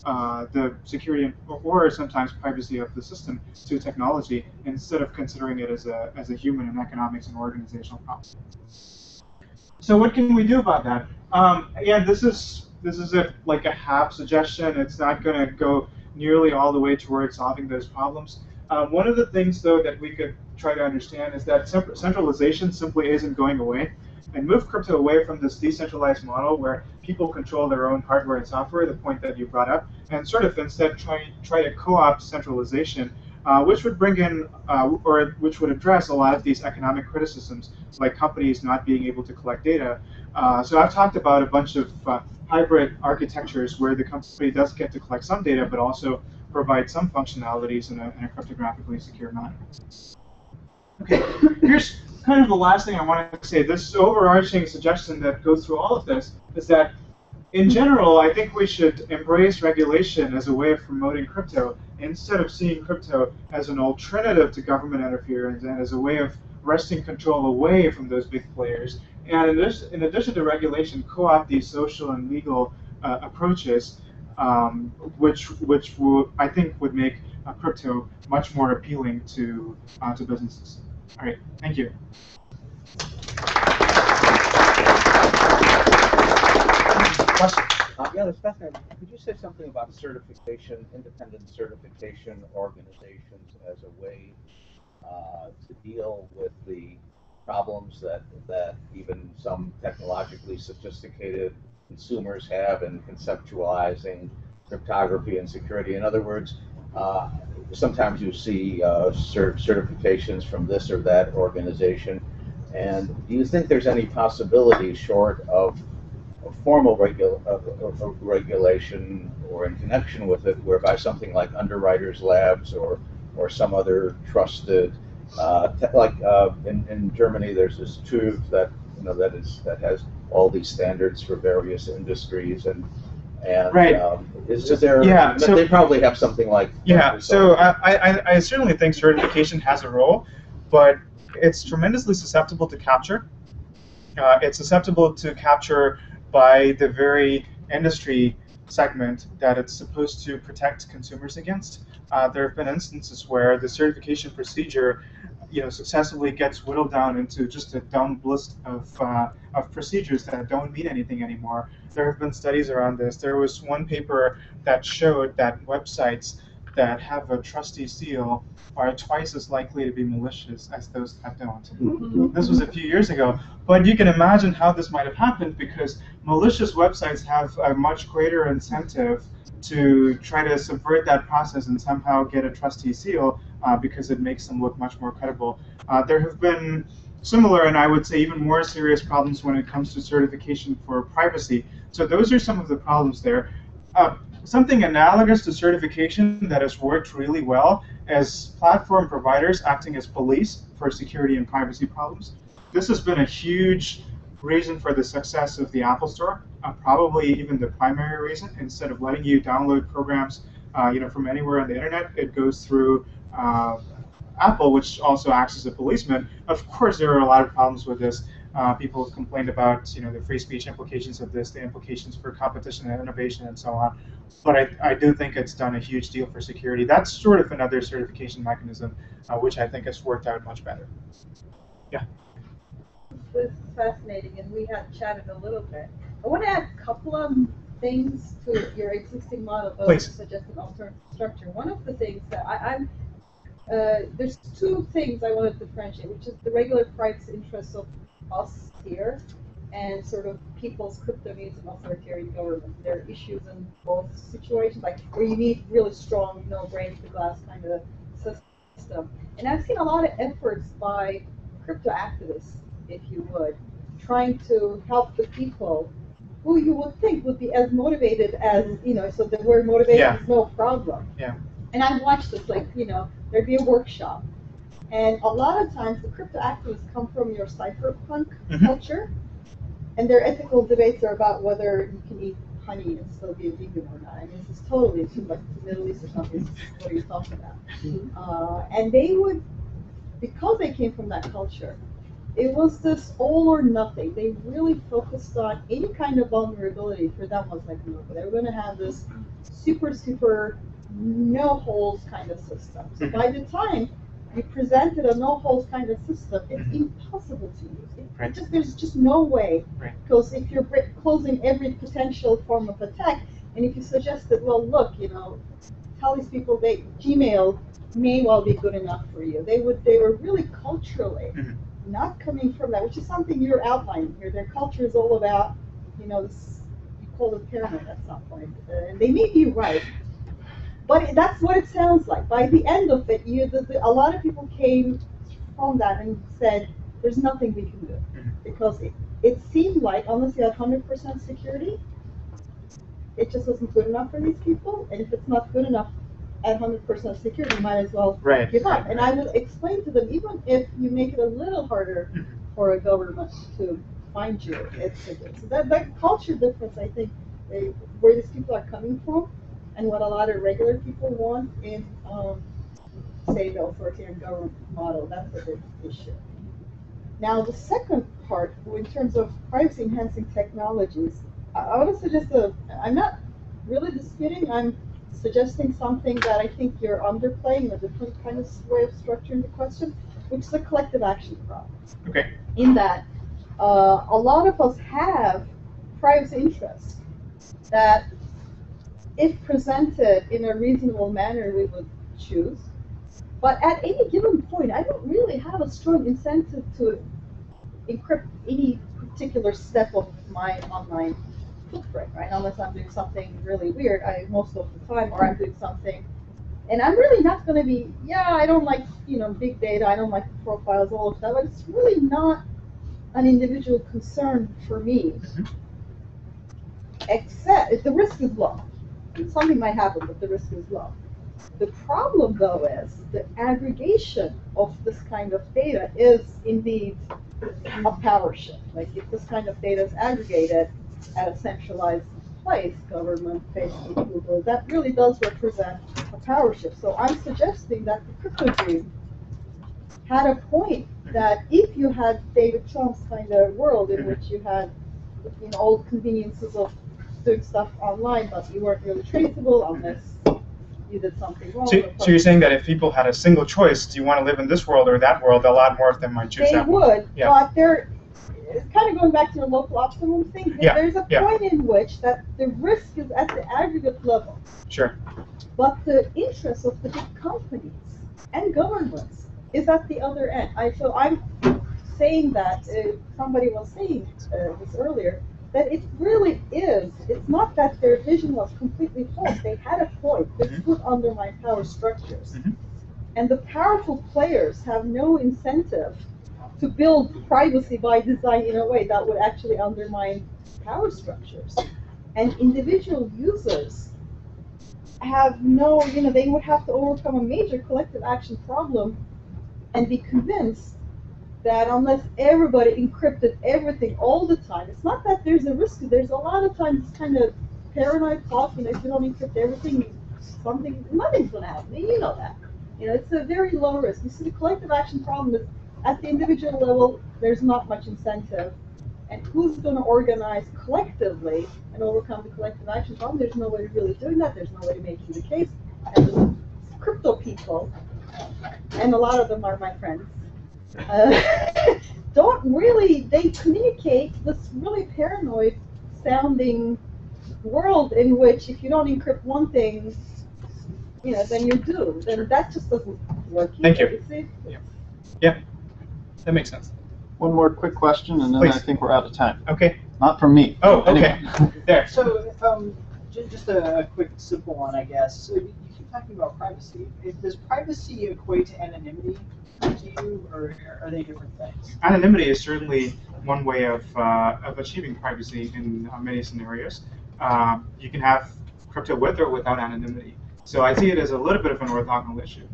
uh, the security and, or sometimes privacy of the system to technology instead of considering it as a, as a human and economics and organizational problem. So what can we do about that? Um, again, this is this is a, like a half suggestion. It's not going to go nearly all the way towards solving those problems. Uh, one of the things, though, that we could try to understand is that centralization simply isn't going away. And move crypto away from this decentralized model where people control their own hardware and software, the point that you brought up, and sort of instead try, try to co-opt centralization, uh, which would bring in, uh, or which would address a lot of these economic criticisms, like companies not being able to collect data. Uh, so I've talked about a bunch of uh, hybrid architectures where the company does get to collect some data, but also provide some functionalities in a, in a cryptographically secure manner. Okay, here's kind of the last thing I want to say. This overarching suggestion that goes through all of this is that, in general, I think we should embrace regulation as a way of promoting crypto instead of seeing crypto as an alternative to government interference and as a way of wresting control away from those big players. And in addition, in addition to regulation, co-opt these social and legal uh, approaches, um, which which will, I think would make uh, crypto much more appealing to uh, to businesses. All right, thank you. Question? Uh, yeah, that's fascinating. Could you say something about certification, independent certification organizations as a way uh, to deal with the problems that that even some technologically sophisticated consumers have in conceptualizing cryptography and security? In other words, uh, sometimes you see uh, cert- certifications from this or that organization, and do you think there's any possibility short of a formal regul- of, of, of regulation or in connection with it, whereby something like Underwriters Labs or or some other trusted, uh, like uh, in, in Germany, there's this TÜV that you know that is that has all these standards for various industries and and Right. um, is, is there? Yeah, but so- they probably have something like Yeah, so I, I, I certainly think certification has a role, but it's tremendously susceptible to capture. Uh, it's susceptible to capture by the very industry segment that it's supposed to protect consumers against. Uh, there have been instances where the certification procedure, you know, successfully gets whittled down into just a dumb list of, uh, of procedures that don't mean anything anymore. There have been studies around this. There was one paper that showed that websites that have a TRUSTe seal are twice as likely to be malicious as those that don't. This was a few years ago, but you can imagine how this might have happened because malicious websites have a much greater incentive to try to subvert that process and somehow get a TRUSTe seal uh, because it makes them look much more credible. Uh, there have been similar and I would say even more serious problems when it comes to certification for privacy. So those are some of the problems there. Uh, something analogous to certification that has worked really well as platform providers acting as police for security and privacy problems. This has been a huge reason for the success of the Apple Store, uh, probably even the primary reason. Instead of letting you download programs, uh, you know, from anywhere on the internet, it goes through uh, Apple, which also acts as a policeman. Of course, there are a lot of problems with this. Uh, people have complained about, you know, the free speech implications of this, the implications for competition and innovation, and so on. But I, I do think it's done a huge deal for security. That's sort of another certification mechanism, uh, which I think has worked out much better. Yeah. This is fascinating, and we had chatted a little bit. I want to add a couple of things to your existing model, but Please. suggest an alternative structure. One of the things that I, I'm, uh, there's two things I want to differentiate, which is the regular privacy interests of us here and sort of people's crypto needs and authoritarian government. There are issues in both situations, like where you need really strong, you know, brain to glass kind of system. And I've seen a lot of efforts by crypto activists, if you would, trying to help the people who you would think would be as motivated as, you know, so the word motivation Yeah. is no problem. Yeah. And I've watched this, like, you know, there'd be a workshop. And a lot of times the crypto activists come from your cypherpunk Mhm. culture, and their ethical debates are about whether you can eat honey and still be a vegan or not. I mean, this is totally like the Middle East or something. What are you talking about? Uh, and they would, because they came from that culture, it was this all or nothing. They really focused on any kind of vulnerability for them was like no. They were going to have this super, super no holes kind of system. So by the time you presented a no holes kind of system, it's impossible to use. It, Right. just there's just no way Right. because if you're closing every potential form of attack, and if you suggest that, well, look, you know, tell these people they Gmail may well be good enough for you. They would they were really culturally Mhm. not coming from that, which is something you're outlining here. Their culture is all about, you know, this, you call it pyramid at some point, uh, and they may be right. But it- that's what it sounds like. By the end of it, you the, the, a lot of people came from that and said, "There's nothing we can do," Mhm. because it, it seemed like unless you had 100% security, it just wasn't good enough for these people. And if it's not good enough at 100% security, you might as well Right. give up. And I would explain to them, even if you make it a little harder Mhm. for a government to find you, it's a good. So that, that culture difference, I think, they, where these people are coming from, and what a lot of regular people want in, um, say, the authoritarian government model, that's a big issue. Now, the second part, in terms of privacy enhancing technologies, I, I want to suggest a, I'm not really disputing, I'm suggesting something that I think you're underplaying, a different kind of way of structuring the question, which is a collective action problem. Okay. In that, uh, a lot of us have privacy interests that, if presented in a reasonable manner, we would choose. But at any given point, I don't really have a strong incentive to encrypt any particular step of my online footprint, right? Unless I'm doing something really weird, I most of the time, or I'm doing something, and I'm really not going to be. Yeah, I don't like you know big data. I don't like profiles, all of that, but it's really not an individual concern for me. Mhm. Except the risk is low. Something might happen, but the risk is low. The problem, though, is the aggregation of this kind of data is indeed a power shift. Like if this kind of data is aggregated at a centralized place, government, Facebook, Google, that really does represent a power shift. So I'm suggesting that the crypto dream had a point that if you had David Chaum's kind of world in which you had you know, all conveniences of doing stuff online, but you weren't really traceable unless you did something wrong. So, so you're saying that if people had a single choice, do you want to live in this world or that world? A lot more of them might choose They that one. would, Yeah. but there, kind of going back to the local optimum thing, Yeah, there's a yeah. point in which that the risk is at the aggregate level, Sure. but the interest of the big companies and governments is at the other end. I, so I'm saying that, uh, somebody was saying uh, this earlier, that it really is, it's not that their vision was completely false, they had a point, this Mhm. would undermine power structures. Mhm. And the powerful players have no incentive to build privacy by design in a way that would actually undermine power structures. And individual users have no, you know, they would have to overcome a major collective action problem and be convinced that unless everybody encrypted everything all the time, it's not that there's a risk, there's a lot of times kind of paranoid talk, you know, if you don't encrypt everything, something, nothing's gonna happen, you know that. You know, it's a very low risk. You see, the collective action problem is at the individual level, there's not much incentive. And who's going to organize collectively and overcome the collective action problem? There's nobody really doing that. There's nobody making the case. And the crypto people, and a lot of them are my friends, uh, don't really, they communicate this really paranoid sounding world in which if you don't encrypt one thing, you know, then you're doomed. And that just doesn't work. Thank either, you. see? That makes sense. One more quick question, and then I think we're out of time. Okay. Not from me. Oh, okay. Anyway. There. So, um, ju- just a, a quick, simple one, I guess. So you you keep talking about privacy. If- Does privacy equate to anonymity to or are they different things? Anonymity is certainly one way of, uh, of achieving privacy in uh, many scenarios. Uh, you can have crypto with or without anonymity. So I see it as a little bit of an orthogonal issue.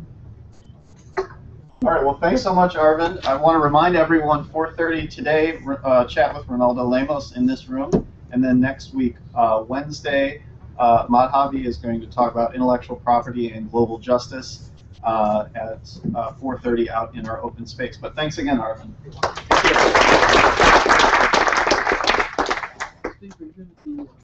All right, well, thanks so much, Arvind. I want to remind everyone, 4:30 today, uh, chat with Ronaldo Lemos in this room, and then next week, uh, Wednesday, uh, Madhavi is going to talk about intellectual property and global justice uh, at uh, 4:30 out in our open space. But thanks again, Arvind.